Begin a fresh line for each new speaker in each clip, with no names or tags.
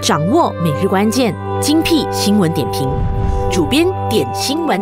掌握每日关键，精辟新闻点评。主编点新闻。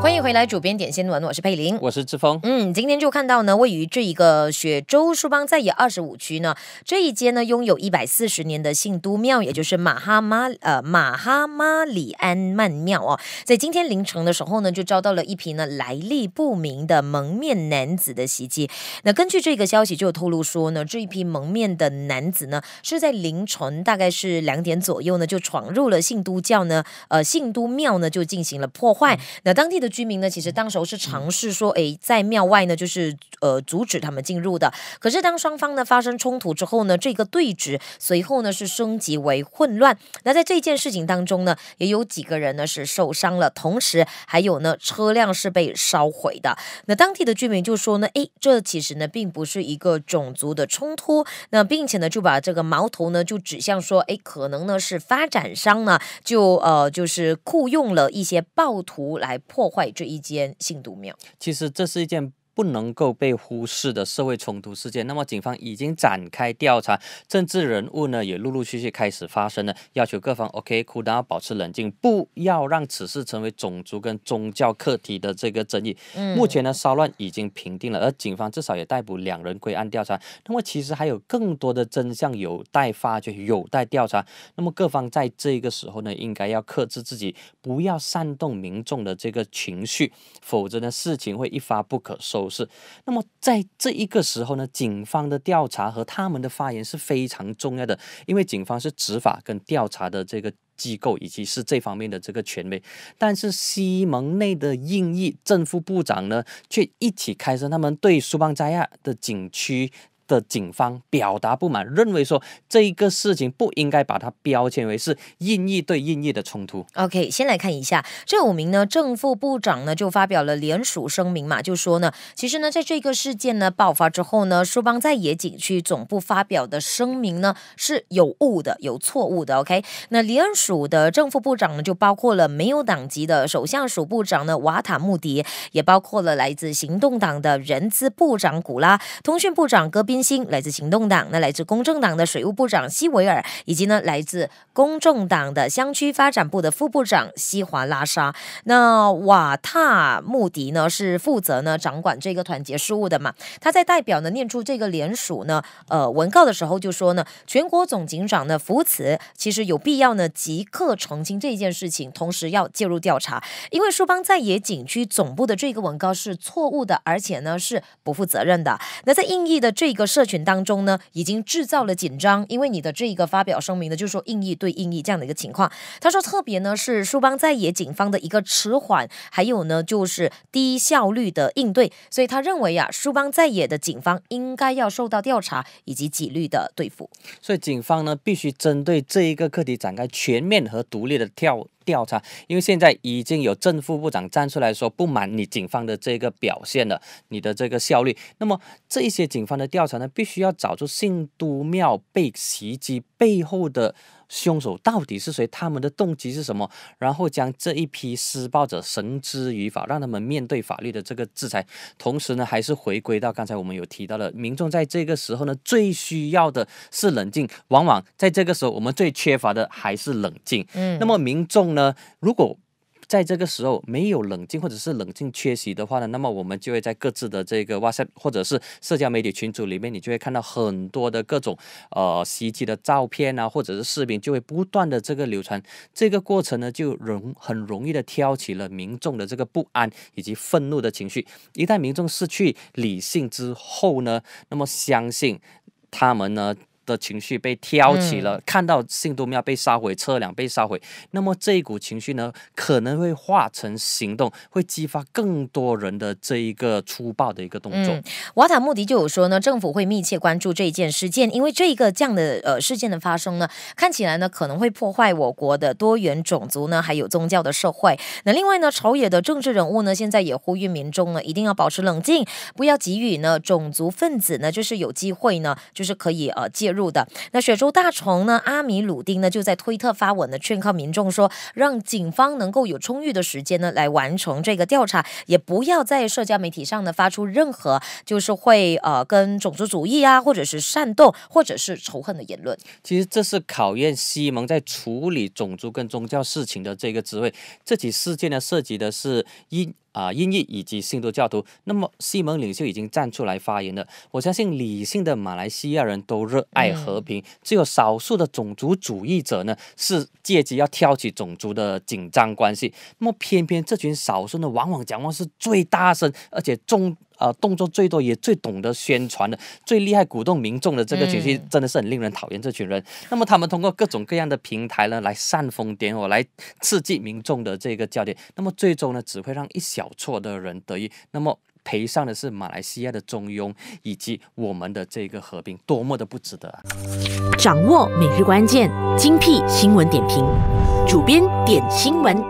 欢迎回来，主编点新闻，我是佩玲。
我是志峰。
嗯，今天就看到呢，位于这一个雪州树邦在野二十五区呢，这一间呢拥有一百四十年的信都庙，也就是马哈马呃马哈马里安曼庙哦，在今天凌晨的时候呢，就遭到了一批呢来历不明的蒙面男子的袭击。那根据这个消息就透露说呢，这一批蒙面的男子呢，是在凌晨大概是两点左右呢，就闯入了信都教呢呃信都庙呢，就进行了破坏。那当地的居民呢，其实当时候是尝试说，哎，在庙外呢，就是呃阻止他们进入的。可是当双方呢发生冲突之后呢，这个对峙随后呢是升级为混乱。那在这件事情当中呢，也有几个人呢是受伤了，同时还有呢车辆是被烧毁的。那当地的居民就说呢，哎，这其实呢并不是一个种族的冲突，那并且呢就把这个矛头呢就指向说，哎，可能呢是发展商呢就呃就是雇佣了一些暴徒来破坏。这一间信徒庙，
其实这是一件。不能够被忽视的社会冲突事件，那么警方已经展开调查，政治人物呢也陆陆续续开始发声了，要求各方 OK，苦要保持冷静，不要让此事成为种族跟宗教课题的这个争议。嗯，目前呢骚乱已经平定了，而警方至少也逮捕两人归案调查。那么其实还有更多的真相有待发掘，有待调查。那么各方在这个时候呢，应该要克制自己，不要煽动民众的这个情绪，否则呢事情会一发不可收。是，那么在这一个时候呢，警方的调查和他们的发言是非常重要的，因为警方是执法跟调查的这个机构，以及是这方面的这个权威。但是西蒙内的印裔正副部长呢，却一起开声，他们对苏邦扎亚的景区。的警方表达不满，认为说这一个事情不应该把它标签为是印裔对印裔的冲突。
OK，先来看一下这五名呢正副部长呢就发表了联署声明嘛，就说呢，其实呢在这个事件呢爆发之后呢，苏邦在野景区总部发表的声明呢是有误的，有错误的。OK，那联署的正副部长呢就包括了没有党籍的首相署部长呢瓦塔穆迪，也包括了来自行动党的人资部长古拉，通讯部长戈宾。新来自行动党，那来自公正党的水务部长西维尔，以及呢来自公众党的乡区发展部的副部长西华拉沙。那瓦塔穆迪呢是负责呢掌管这个团结事务的嘛？他在代表呢念出这个联署呢呃文告的时候就说呢，全国总警长呢福慈其实有必要呢即刻澄清这件事情，同时要介入调查，因为苏邦在野景区总部的这个文告是错误的，而且呢是不负责任的。那在印裔的这个。社群当中呢，已经制造了紧张，因为你的这一个发表声明呢，就是说印裔对印裔这样的一个情况。他说，特别呢是苏邦在野警方的一个迟缓，还有呢就是低效率的应对，所以他认为啊，苏邦在野的警方应该要受到调查以及纪律的对付。
所以警方呢，必须针对这一个课题展开全面和独立的调。调查，因为现在已经有正副部长站出来说不满你警方的这个表现了，你的这个效率。那么这些警方的调查呢，必须要找出信都庙被袭击背后的。凶手到底是谁？他们的动机是什么？然后将这一批施暴者绳之于法，让他们面对法律的这个制裁。同时呢，还是回归到刚才我们有提到的，民众在这个时候呢，最需要的是冷静。往往在这个时候，我们最缺乏的还是冷静。嗯，那么民众呢，如果在这个时候没有冷静或者是冷静缺席的话呢，那么我们就会在各自的这个 WhatsApp 或者是社交媒体群组里面，你就会看到很多的各种呃袭击的照片啊，或者是视频，就会不断的这个流传。这个过程呢，就容很容易的挑起了民众的这个不安以及愤怒的情绪。一旦民众失去理性之后呢，那么相信他们呢。的情绪被挑起了，看到信都庙被烧毁，车辆被烧毁，那么这一股情绪呢，可能会化成行动，会激发更多人的这一个粗暴的一个动作。
瓦塔穆迪就有说呢，政府会密切关注这一件事件，因为这一个这样的呃事件的发生呢，看起来呢可能会破坏我国的多元种族呢还有宗教的社会。那另外呢，朝野的政治人物呢，现在也呼吁民众呢一定要保持冷静，不要给予呢种族分子呢就是有机会呢就是可以呃介入。入的。那雪州大虫呢，阿米鲁丁呢就在推特发文呢，劝告民众说，让警方能够有充裕的时间呢来完成这个调查，也不要在社交媒体上呢发出任何就是会呃跟种族主义啊，或者是煽动或者是仇恨的言论。
其实这是考验西蒙在处理种族跟宗教事情的这个职位。这起事件呢，涉及的是因。啊，印裔以及信徒教徒，那么西蒙领袖已经站出来发言了。我相信理性的马来西亚人都热爱和平，只有少数的种族主义者呢，是借机要挑起种族的紧张关系。那么偏偏这群少数呢，往往讲话是最大声，而且重。呃，动作最多也最懂得宣传的，最厉害鼓动民众的这个群体，真的是很令人讨厌。这群人，那么他们通过各种各样的平台呢，来煽风点火，来刺激民众的这个焦点，那么最终呢，只会让一小撮的人得益，那么赔上的是马来西亚的中庸以及我们的这个和平，多么的不值得啊。
掌握每日关键，精辟新闻点评，主编点新闻。